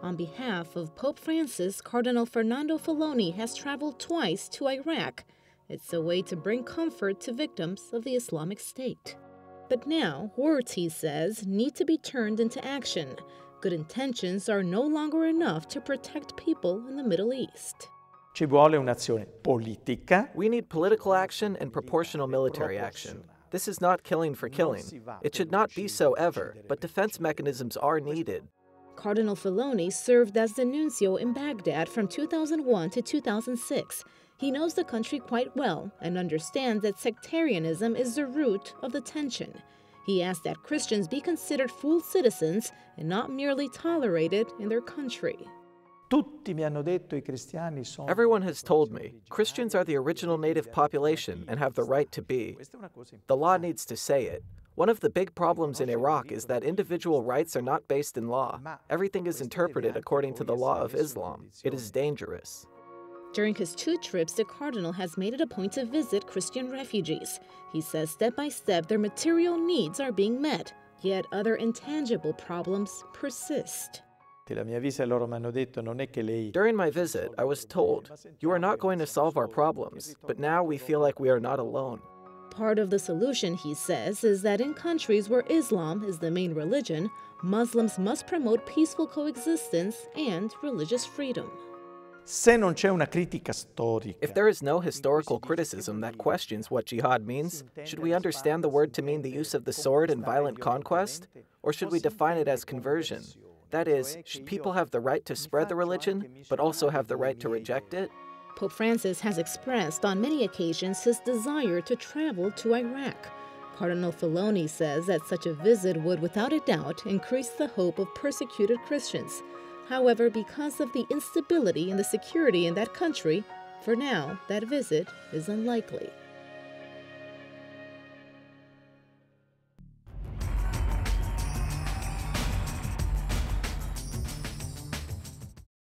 On behalf of Pope Francis, Cardinal Fernando Filoni has traveled twice to Iraq. It's a way to bring comfort to victims of the Islamic State. But now, words, he says, need to be turned into action. Good intentions are no longer enough to protect people in the Middle East. Ci vuole un'azione politica. We need political action and proportional military action. This is not killing for killing. It should not be so ever, but defense mechanisms are needed. Cardinal Filoni served as the nuncio in Baghdad from 2001 to 2006. He knows the country quite well and understands that sectarianism is the root of the tension. He asked that Christians be considered full citizens and not merely tolerated in their country. Tutti mi hanno detto i cristiani sono Everyone has told me Christians are the original native population and have the right to be. The law needs to say it. One of the big problems in Iraq is that individual rights are not based in law. Everything is interpreted according to the law of Islam. It is dangerous. During his two trips, the cardinal has made it a point to visit Christian refugees. He says step by step their material needs are being met, yet other intangible problems persist. La mia visita loro mi hanno detto non è che lei During my visit, I was told, You are not going to solve our problems, but now we feel like we are not alone. Part of the solution, he says, is that in countries where Islam is the main religion, Muslims must promote peaceful coexistence and religious freedom. se non c'è una critica storica If there is no historical criticism that questions what jihad means, should we understand the word to mean the use of the sword in violent conquest? Or should we define it as conversion? That is, should people have the right to spread the religion, but also have the right to reject it? Pope Francis has expressed on many occasions his desire to travel to Iraq. Cardinal Filoni says that such a visit would, without a doubt, increase the hope of persecuted Christians. However, because of the instability and the security in that country, for now, that visit is unlikely.